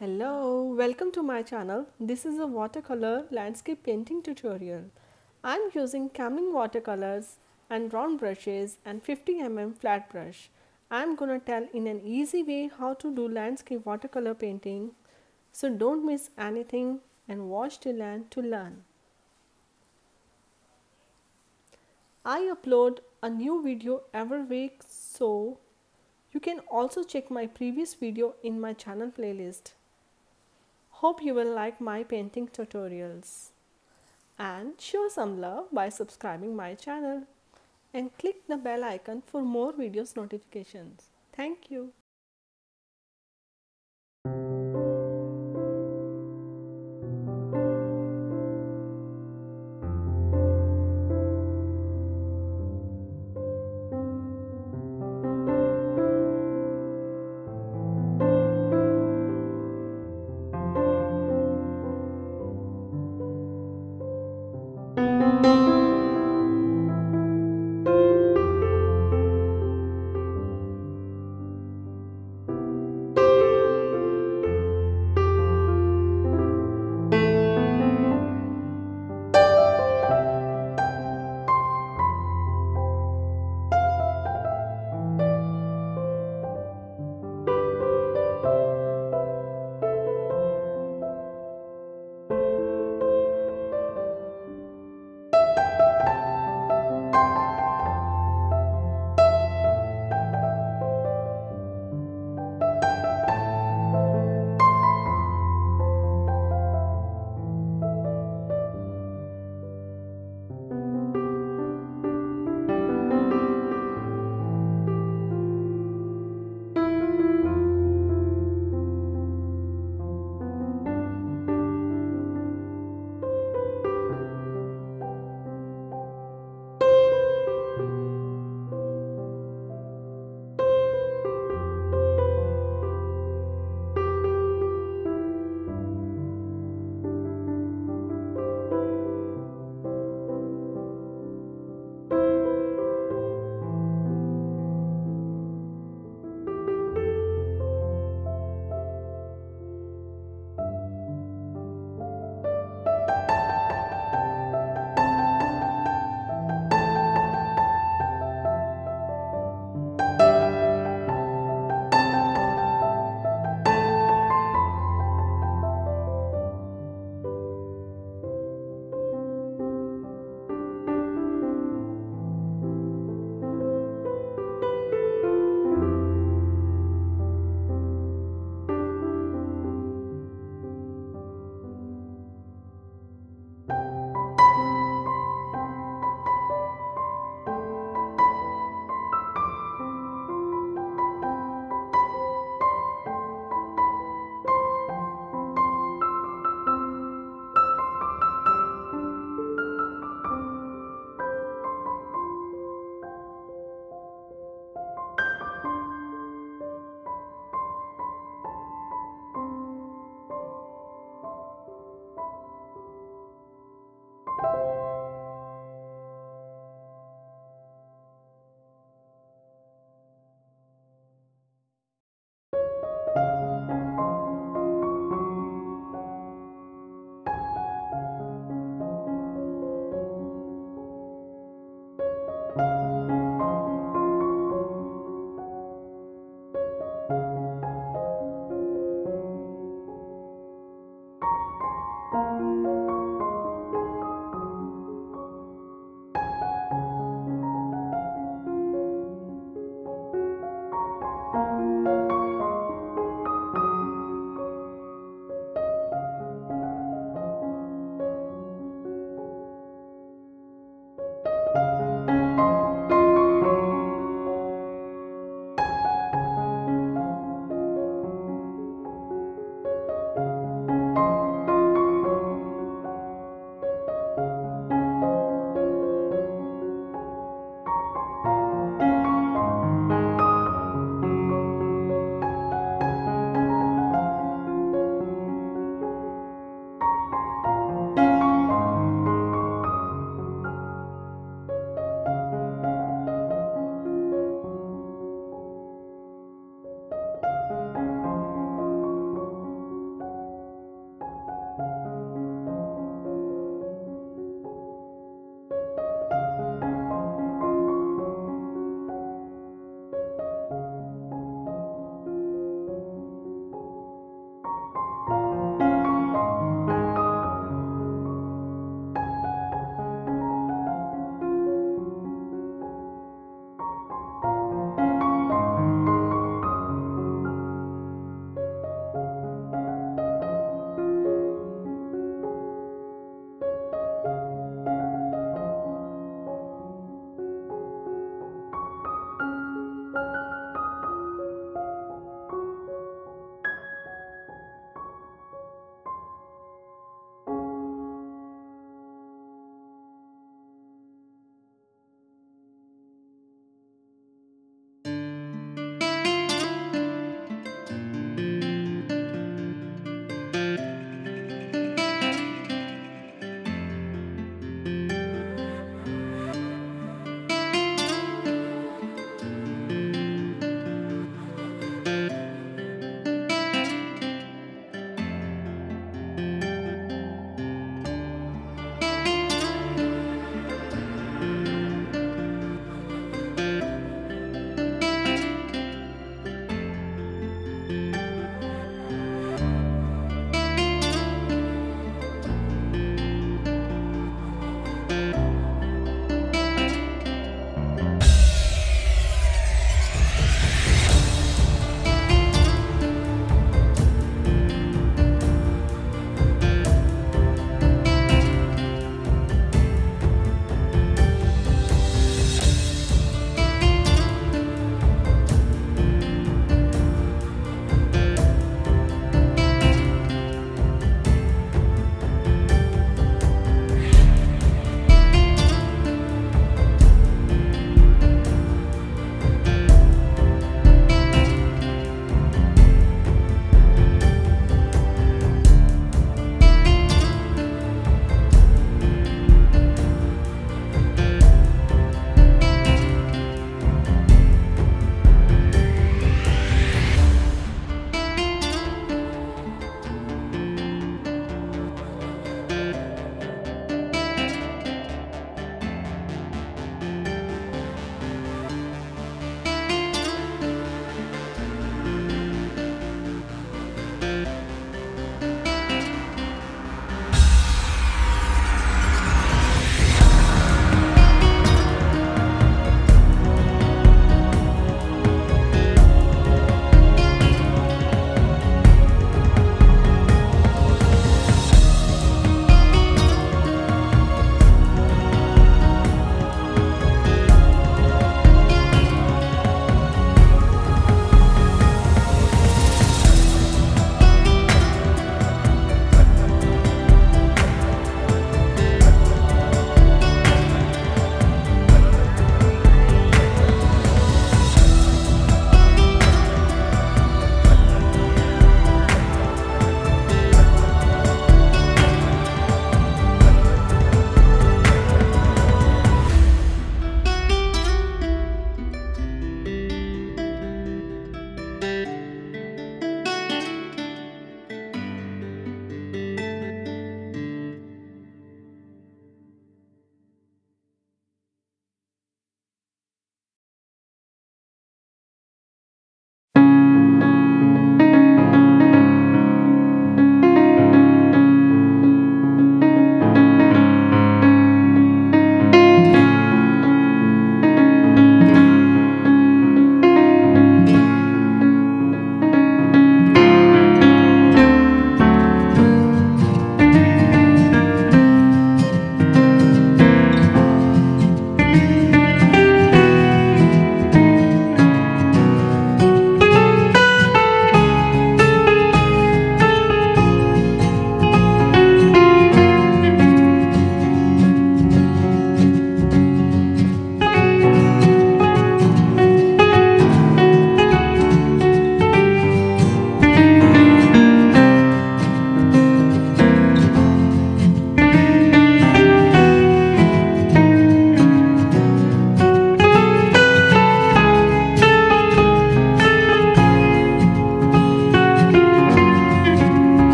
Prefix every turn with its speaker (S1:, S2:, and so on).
S1: Hello, welcome to my channel. This is a watercolor landscape painting tutorial. I'm using Camlin watercolors and round brushes and 50 mm flat brush. I'm gonna tell in an easy way how to do landscape watercolor painting. So don't miss anything and watch till end to learn. I upload a new video every week so you can also check my previous video in my channel playlist. Hope you will like my painting tutorials and show some love by subscribing my channel and click the bell icon for more videos notifications. Thank you.